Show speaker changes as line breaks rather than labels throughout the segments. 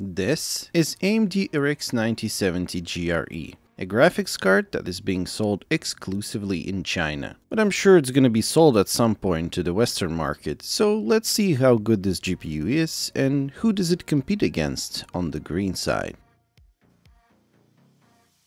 This is AMD RX 9070 GRE, a graphics card that is being sold exclusively in China. But I'm sure it's going to be sold at some point to the Western market, so let's see how good this GPU is and who does it compete against on the green side.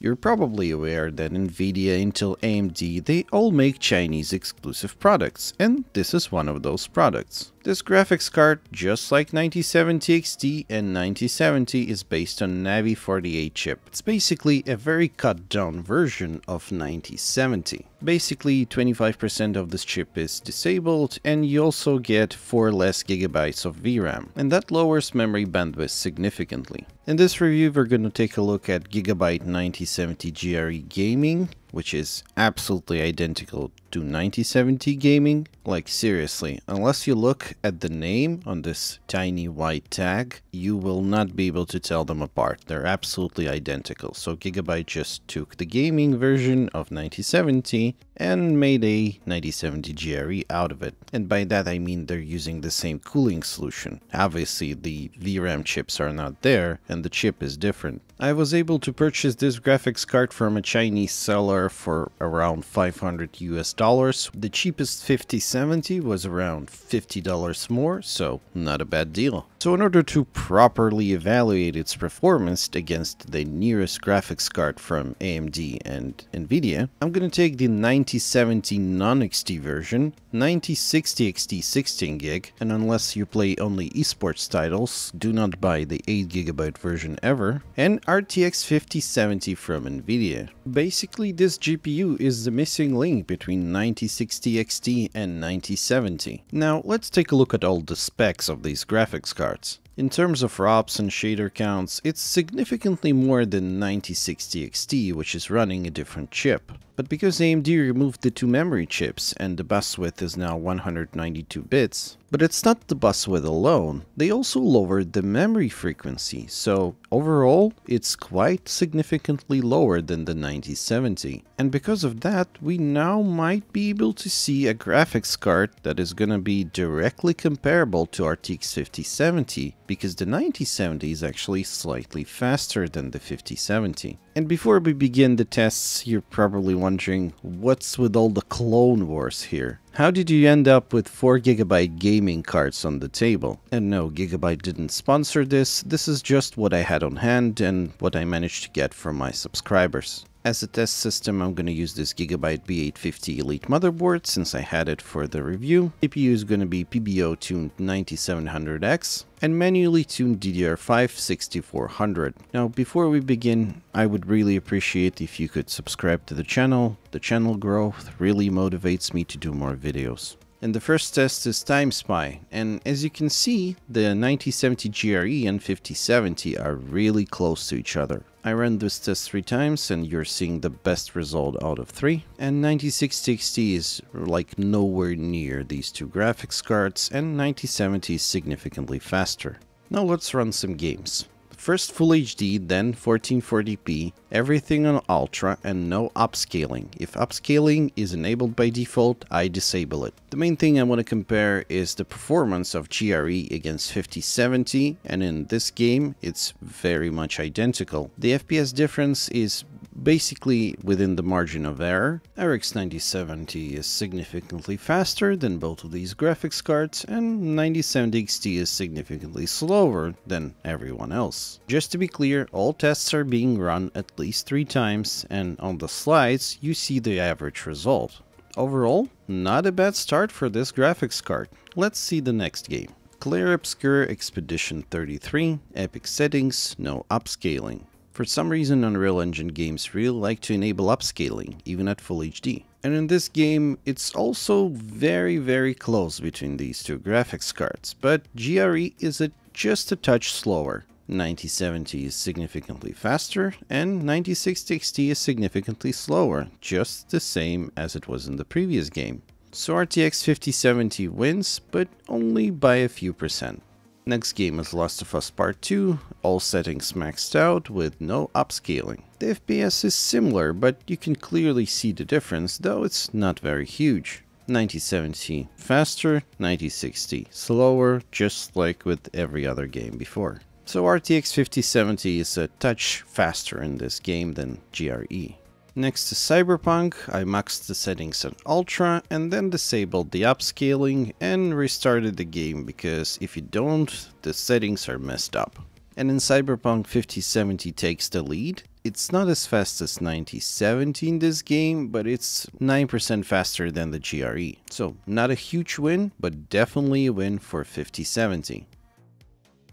You're probably aware that Nvidia, Intel, AMD, they all make Chinese exclusive products, and this is one of those products. This graphics card, just like 9070 XT and 9070, is based on Navi 48 chip. It's basically a very cut down version of 9070. Basically, 25% of this chip is disabled and you also get 4 less gigabytes of VRAM, and that lowers memory bandwidth significantly. In this review, we're going to take a look at Gigabyte 9070 GRE Gaming, which is absolutely identical to 9070 gaming. Like seriously, unless you look at the name on this tiny white tag, you will not be able to tell them apart. They're absolutely identical. So Gigabyte just took the gaming version of 9070 and made a 9070 GRE out of it. And by that I mean they're using the same cooling solution. Obviously the VRAM chips are not there and the chip is different. I was able to purchase this graphics card from a Chinese seller for around 500 US dollars. The cheapest 5070 was around $50 more, so not a bad deal. So in order to properly evaluate its performance against the nearest graphics card from AMD and Nvidia, I'm going to take the 9070 non-XT version, 9060 XT 16 gig, and unless you play only esports titles, do not buy the 8GB version ever, and RTX 5070 from Nvidia. Basically this GPU is the missing link between 9060 XT and 9070. Now let's take a look at all the specs of these graphics cards. In terms of ROPS and shader counts, it's significantly more than 9060 XT, which is running a different chip. But because AMD removed the two memory chips and the bus width is now 192 bits, but it's not the bus width alone, they also lowered the memory frequency, so overall it's quite significantly lower than the 9070. And because of that, we now might be able to see a graphics card that is gonna be directly comparable to RTX 5070, because the 9070 is actually slightly faster than the 5070. And before we begin the tests, you're probably wondering, what's with all the Clone Wars here? How did you end up with 4 Gigabyte gaming cards on the table? And no, Gigabyte didn't sponsor this, this is just what I had on hand and what I managed to get from my subscribers. As a test system, I'm going to use this Gigabyte B850 Elite motherboard since I had it for the review. CPU is going to be PBO tuned 9700X and manually tuned DDR5 6400. Now, before we begin, I would really appreciate if you could subscribe to the channel. The channel growth really motivates me to do more videos. And the first test is Time Spy, and as you can see, the 9070 GRE and 5070 are really close to each other. I ran this test three times and you're seeing the best result out of three. And 9060 XT is like nowhere near these two graphics cards and 9070 is significantly faster. Now let's run some games. First Full HD, then 1440p, everything on Ultra and no upscaling. If upscaling is enabled by default, I disable it. The main thing I want to compare is the performance of GRE against 5070 and in this game it's very much identical. The FPS difference is basically within the margin of error. RX 9070 is significantly faster than both of these graphics cards and 9070 XT is significantly slower than everyone else. Just to be clear, all tests are being run at least three times and on the slides you see the average result. Overall, not a bad start for this graphics card. Let's see the next game. Clair Obscur Expedition 33, Epic Settings, no upscaling. For some reason Unreal Engine games really like to enable upscaling, even at Full HD. And in this game, it's also very very close between these two graphics cards, but GRE is a, just a touch slower. 9070 is significantly faster, and 9660 is significantly slower, just the same as it was in the previous game. So RTX 5070 wins, but only by a few percent. Next game is Last of Us Part 2, all settings maxed out with no upscaling. The FPS is similar, but you can clearly see the difference, though it's not very huge. 9070 faster, 9060 slower, just like with every other game before. So RTX 5070 is a touch faster in this game than GRE. Next to Cyberpunk, I maxed the settings on Ultra and then disabled the upscaling and restarted the game because if you don't, the settings are messed up. And in Cyberpunk 5070 takes the lead. It's not as fast as 9070 in this game, but it's 9% faster than the GRE. So not a huge win, but definitely a win for 5070.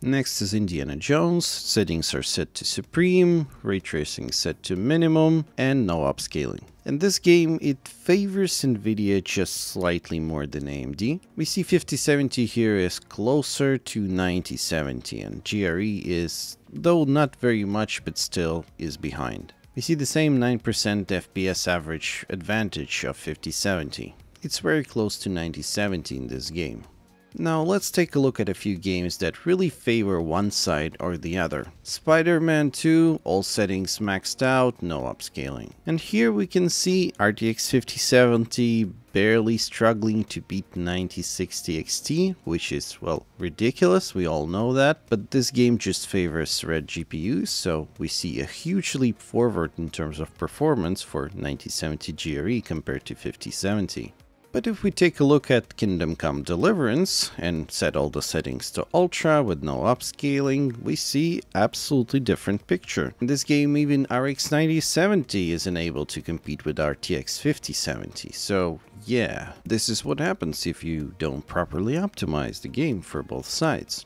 Next is Indiana Jones, settings are set to supreme, ray tracing set to minimum, and no upscaling. In this game, it favors Nvidia just slightly more than AMD. We see 5070 here is closer to 9070 and GRE is, though not very much, but still is behind. We see the same 9% FPS average advantage of 5070. It's very close to 9070 in this game. Now let's take a look at a few games that really favor one side or the other. Spider-Man 2, all settings maxed out, no upscaling. And here we can see RTX 5070 barely struggling to beat 9060 XT, which is, well, ridiculous, we all know that, but this game just favors red GPUs, so we see a huge leap forward in terms of performance for 9070 GRE compared to 5070. But if we take a look at Kingdom Come Deliverance and set all the settings to ultra with no upscaling, we see absolutely different picture. In this game even RX 9070 isn't able to compete with RTX 5070, so yeah, this is what happens if you don't properly optimize the game for both sides.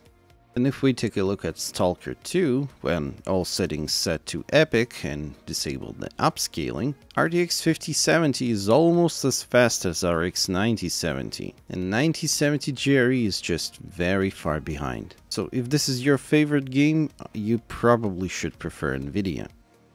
And if we take a look at Stalker 2, when all settings set to epic and disable the upscaling, RTX 5070 is almost as fast as RX 9070, and 9070 GRE is just very far behind. So if this is your favorite game, you probably should prefer Nvidia.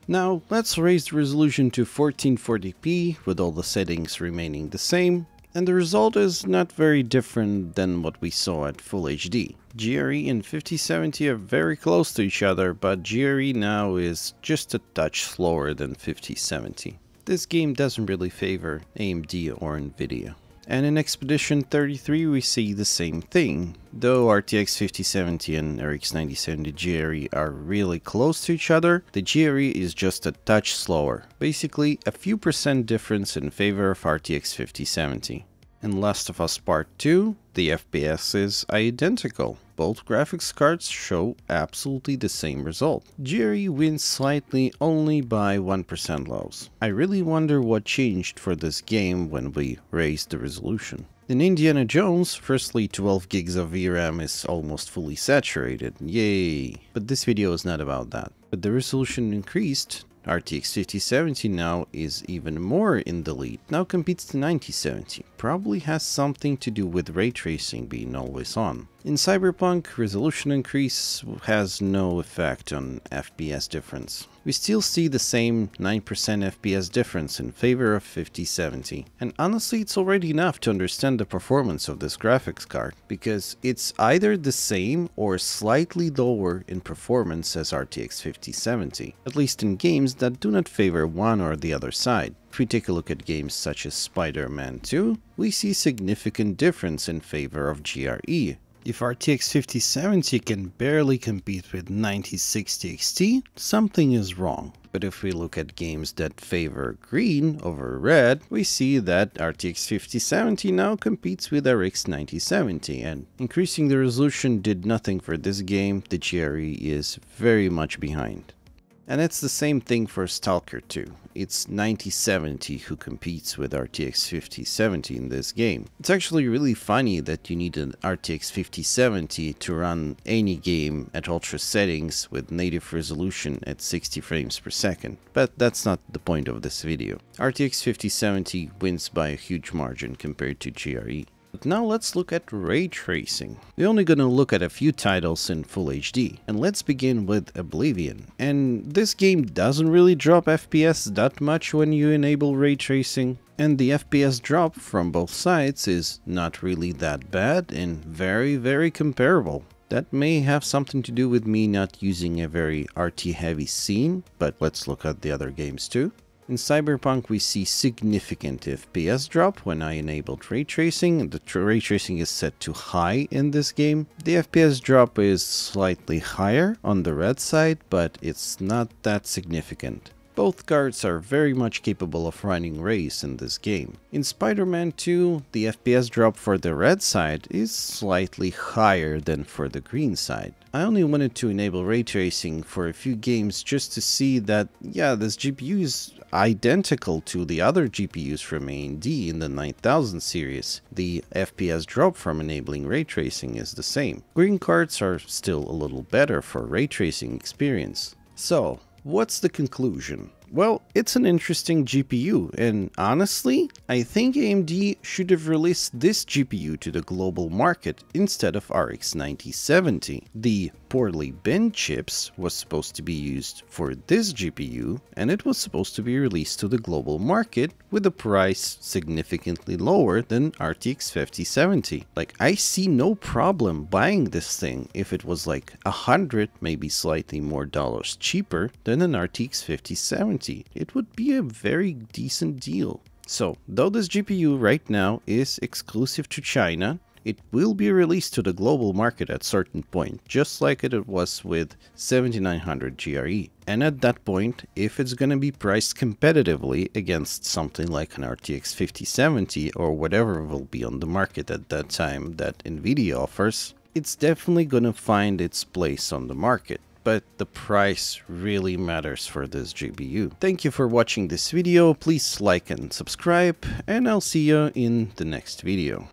Now let's raise the resolution to 1440p with all the settings remaining the same, and the result is not very different than what we saw at Full HD. GRE and 5070 are very close to each other, but GRE now is just a touch slower than 5070. This game doesn't really favor AMD or Nvidia. And in Expedition 33 we see the same thing. Though RTX 5070 and RX 9070 GRE are really close to each other, the GRE is just a touch slower, basically a few percent difference in favor of RTX 5070. In Last of Us Part 2, the FPS is identical. Both graphics cards show absolutely the same result. GRE wins slightly only by 1% lows. I really wonder what changed for this game when we raised the resolution. In Indiana Jones, firstly 12 gigs of VRAM is almost fully saturated, yay! But this video is not about that. But the resolution increased RTX 5070 now is even more in the lead, now competes to 9070, probably has something to do with ray tracing being always on. In Cyberpunk, resolution increase has no effect on FPS difference. We still see the same 9% FPS difference in favor of 5070, and honestly it's already enough to understand the performance of this graphics card, because it's either the same or slightly lower in performance as RTX 5070, at least in games that do not favor one or the other side. If we take a look at games such as Spider-Man 2, we see significant difference in favor of GRE, if RTX 5070 can barely compete with 9060 XT, something is wrong. But if we look at games that favor green over red, we see that RTX 5070 now competes with RX 9070 and increasing the resolution did nothing for this game, the GRE is very much behind. And it's the same thing for Stalker 2. It's 9070 who competes with RTX 5070 in this game. It's actually really funny that you need an RTX 5070 to run any game at ultra settings with native resolution at 60 frames per second. But that's not the point of this video. RTX 5070 wins by a huge margin compared to GRE. But now let's look at ray tracing. We're only gonna look at a few titles in Full HD, and let's begin with Oblivion. And this game doesn't really drop FPS that much when you enable ray tracing, and the FPS drop from both sides is not really that bad and very very comparable. That may have something to do with me not using a very RT heavy scene, but let's look at the other games too. In Cyberpunk we see significant FPS drop when I enabled ray tracing, the ray tracing is set to high in this game. The FPS drop is slightly higher on the red side, but it's not that significant. Both cards are very much capable of running rays in this game. In Spider-Man 2, the FPS drop for the red side is slightly higher than for the green side. I only wanted to enable ray tracing for a few games just to see that, yeah, this GPU is identical to the other GPUs from AMD in the 9000 series. The FPS drop from enabling ray tracing is the same. Green cards are still a little better for ray tracing experience. So, What's the conclusion? Well, it's an interesting GPU, and honestly, I think AMD should have released this GPU to the global market instead of RX 9070. The poorly binned chips was supposed to be used for this GPU, and it was supposed to be released to the global market with a price significantly lower than RTX 5070. Like, I see no problem buying this thing if it was like a hundred, maybe slightly more dollars cheaper than an RTX 5070 it would be a very decent deal. So, though this GPU right now is exclusive to China, it will be released to the global market at certain point, just like it was with 7900 GRE. And at that point, if it's gonna be priced competitively against something like an RTX 5070 or whatever will be on the market at that time that Nvidia offers, it's definitely gonna find its place on the market but the price really matters for this GPU. Thank you for watching this video, please like and subscribe, and I'll see you in the next video.